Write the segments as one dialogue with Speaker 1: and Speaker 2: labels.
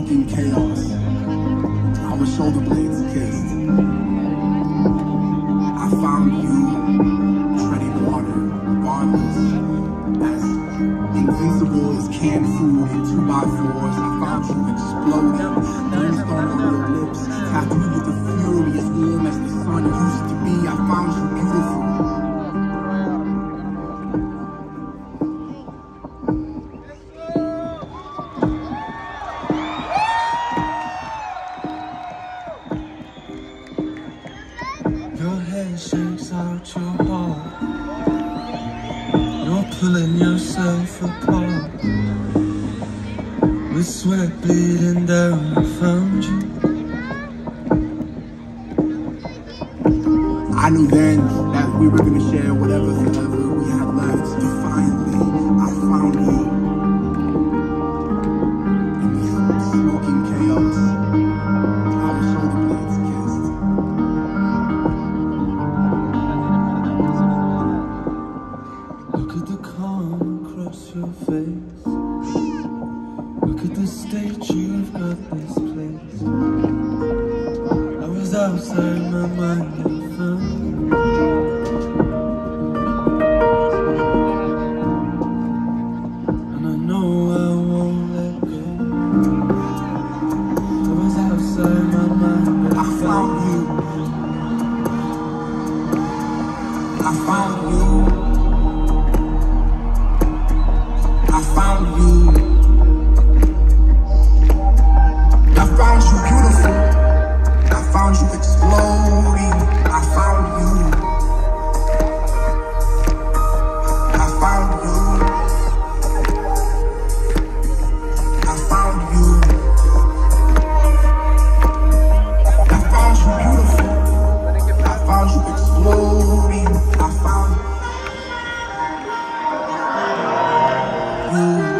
Speaker 1: lost. Our shoulder blades kissed. I found you treading water, regardless. As invincible as canned food in two by fours, I found you exploding. Brimstone on your lips, tattooed with the fury smoking chaos,
Speaker 2: I found you. I
Speaker 1: found you. I found you beautiful. I found you exploding.
Speaker 2: amor.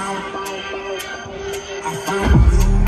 Speaker 2: found, I found you.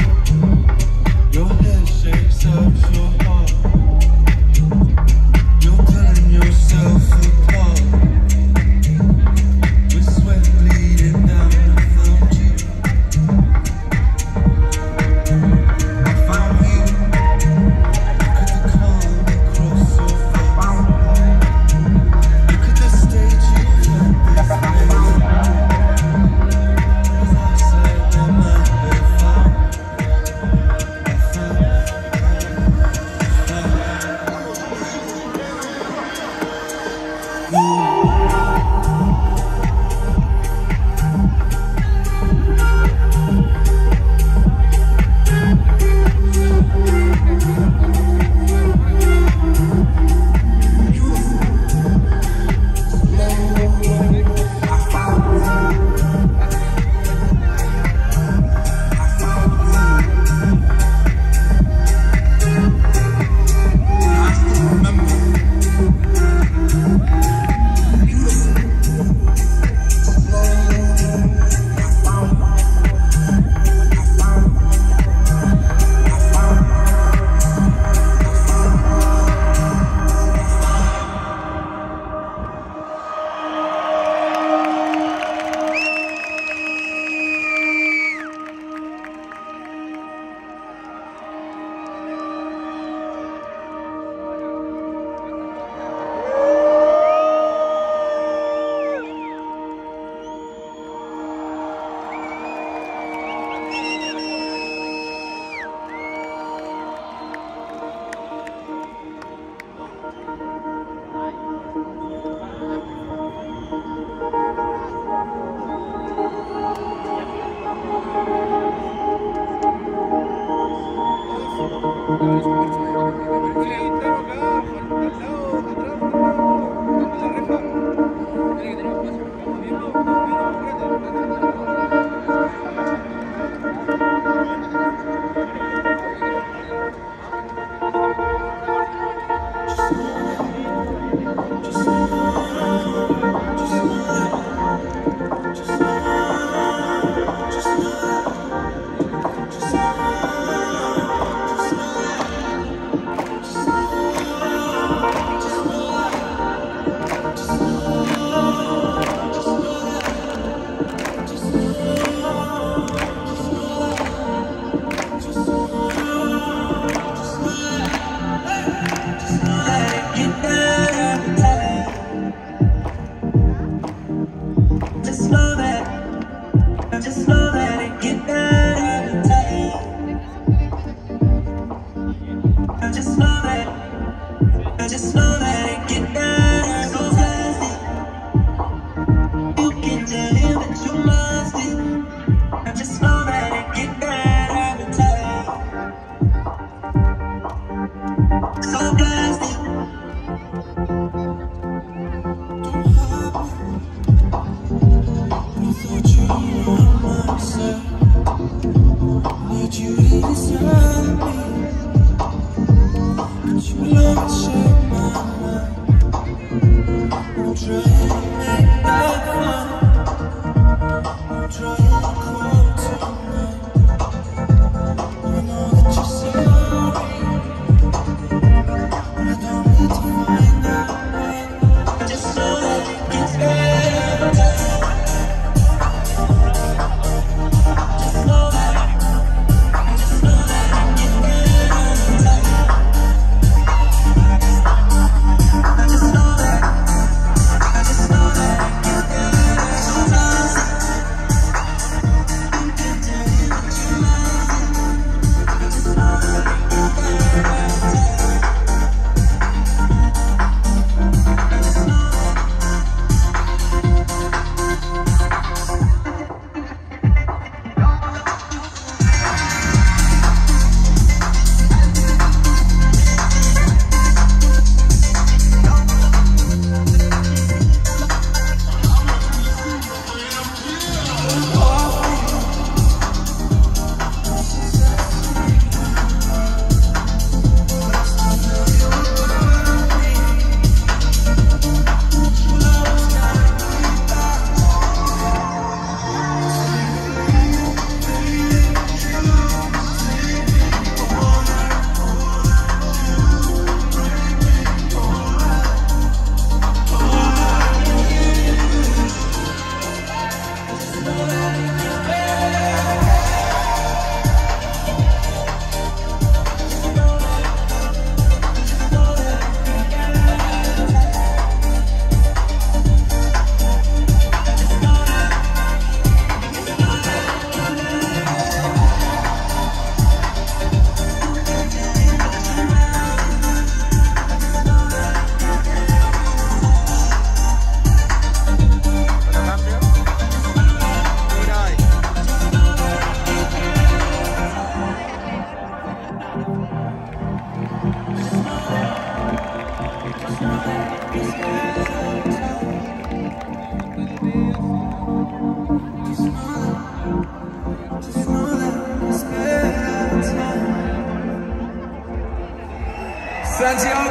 Speaker 2: children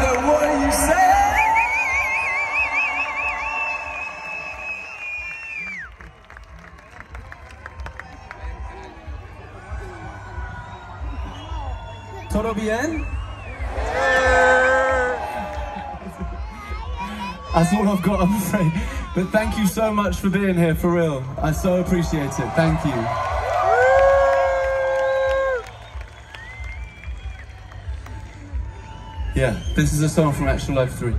Speaker 2: What you say? Todo bien? That's all I've got, I'm afraid. But thank you so much for being here, for real. I so appreciate it. Thank you. Yeah, this is a song from Actual Life 3.